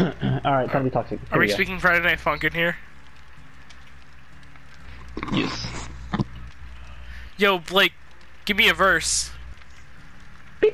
Alright, time to be toxic. Are we, we speaking Friday Night Funkin' in here? Yes. Yo, Blake, give me a verse.